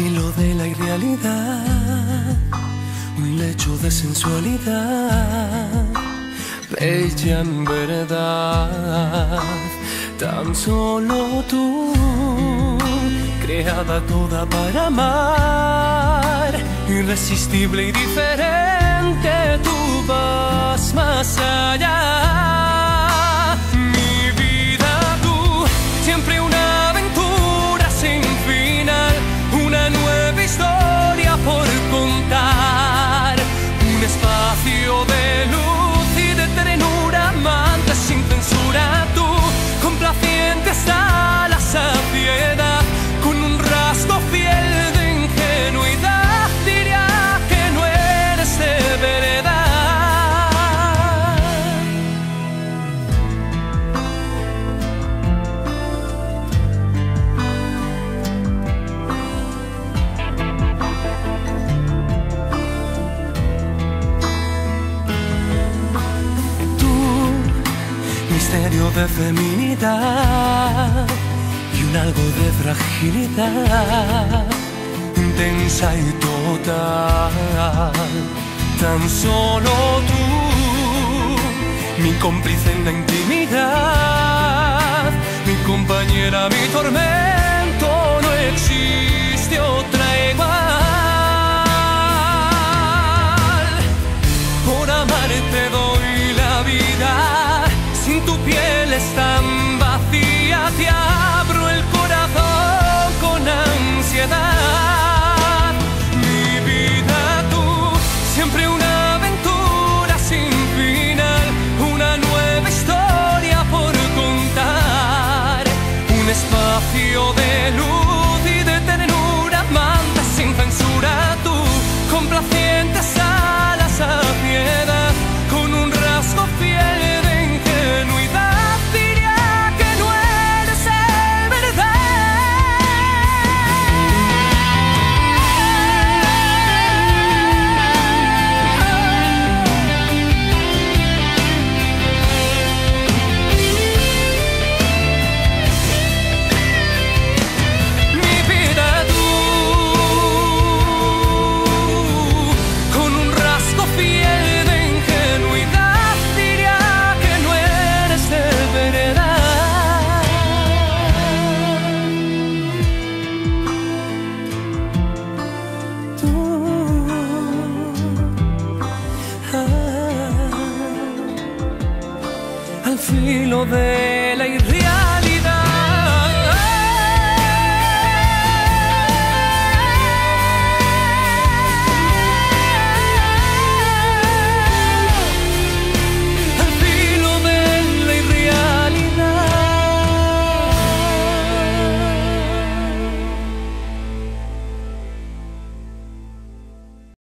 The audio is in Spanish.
filo de la irrealidad, un lecho de sensualidad, bella en verdad, tan solo tú, creada toda para amar, irresistible y diferente, tú vas más allá. medio de feminidad y un algo de fragilidad intensa y total. Tan solo tú, mi cómplice en la intimidad, mi compañera, mi tormento, no existe otra. poder. filo de